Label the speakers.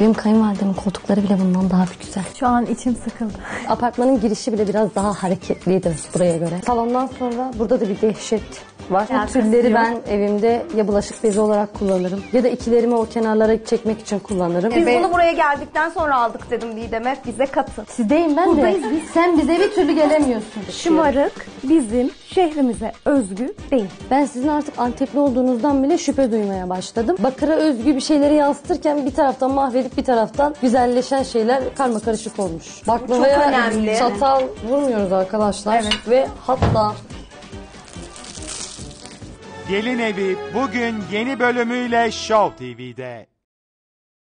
Speaker 1: Benim kayınvalidemin koltukları bile bundan daha güzel.
Speaker 2: Şu an içim sıkıldı.
Speaker 1: Apartmanın girişi bile biraz daha hareketliydi buraya göre. Salondan sonra burada da bir dehşet var. Bu tülleri
Speaker 2: yok.
Speaker 1: ben evimde ya bulaşık bezi olarak kullanırım ya da ikilerimi o kenarlara çekmek için kullanırım.
Speaker 3: Biz bunu buraya geldikten sonra aldık dedim Didem'e. Bize katın.
Speaker 1: sizdeyim ben de. Sen bize bir türlü gelemiyorsun.
Speaker 2: Şımarık bizim şehrimize özgü değil.
Speaker 1: Ben sizin artık Antepli olduğunuzdan bile şüphe duymaya başladım. Bakır'a özgü bir şeyleri yansıtırken bir taraftan mahvedip bir taraftan güzelleşen şeyler karma karışık olmuş. Baklavaya
Speaker 3: önemli.
Speaker 1: çatal vurmuyoruz arkadaşlar. Ve hatta
Speaker 4: Gelin Evi bugün yeni bölümüyle Show TV'de.